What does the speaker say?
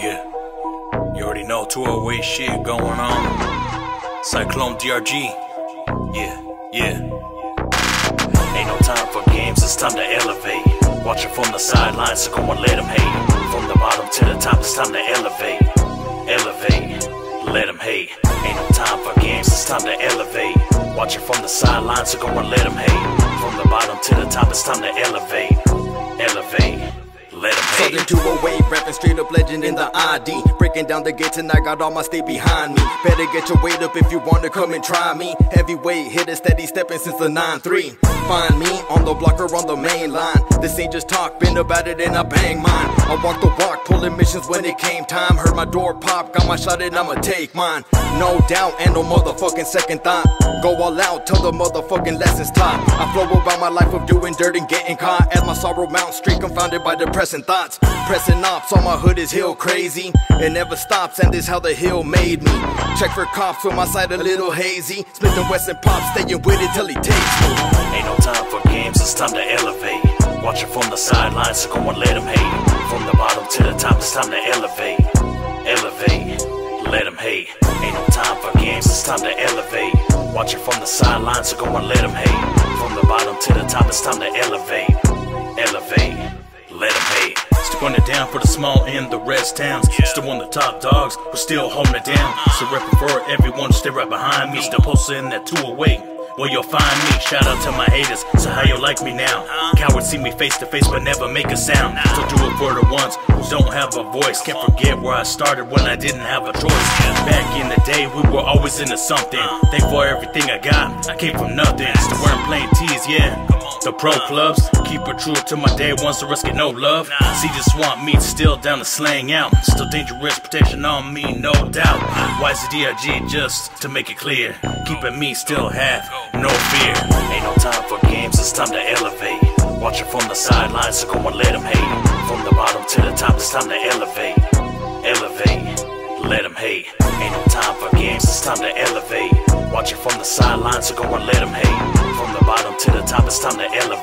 Yeah. You already know 208 shit going on. Syklon DRG. Yeah, yeah. Ain't no time for games, it's time to elevate. Watching from the sidelines, so go and let them hate. From the bottom to the top, it's time to elevate. Elevate, let them hate. Ain't no time for games, it's time to elevate. Watching from the sidelines, so go and let them hate. From the bottom to the top, it's time to. Elevate. Southern 208, rapping straight up legend in the ID. Breaking down the gates and I got all my state behind me. Better get your weight up if you wanna come and try me. Heavyweight hitter, steady stepping since the 9-3. Find me on the block or on the main line. This ain't just talk, been about it and I bang mine. I walk the walk, pulling missions when it came time. Heard my door pop, got my shot and I'ma take mine. No doubt and no motherfucking second thought. Go all out till the motherfucking lessons taught. I flow about my life of doing dirt and getting caught. As my sorrow mount street confounded by depressing thoughts. Pressing ops, all my hood is hill crazy. It never stops, and this how the hill made me. Check for cops with my side a little hazy. Smith and Wesson pop, staying with it till he takes me. Ain't no time for games, it's time to elevate. Watching from the sidelines, so go and let them hate. From the bottom to the top, it's time to elevate. Elevate, let them hate. Ain't no time for games, it's time to elevate. Watching from the sidelines, so go and let them hate. From the bottom to the top, it's time to elevate. Elevate, Still running down for the small and the rest towns. Still on the top dogs, we're still holding it down. Uh-huh. So repping for everyone, stay right behind me. Still posting that 208. Where you'll find me, shout out to my haters. So how you like me now? Uh-huh. Cowards see me face to face, but never make a sound. So do it for the ones who don't have a voice. Can't forget where I started when I didn't have a choice. Back in the day, we were always into something. Uh-huh. Thankful for everything I got. I came from nothing. Still wearing plain tees, yeah. The pro clubs, keep it true to my day ones, the rest get no love. See the swamp meat still down to slang out. Still dangerous, protection on me, no doubt. Why is the DRG just to make it clear? Keeping me still have no fear. Ain't no time for games, it's time to elevate. Watching from the sidelines, so go and let them hate. From the bottom to the top, it's time to elevate. Elevate, let them hate. Ain't no time for games, it's time to elevate. Watching from the sidelines, so go and let them hate. From the the top, it's time to elevate.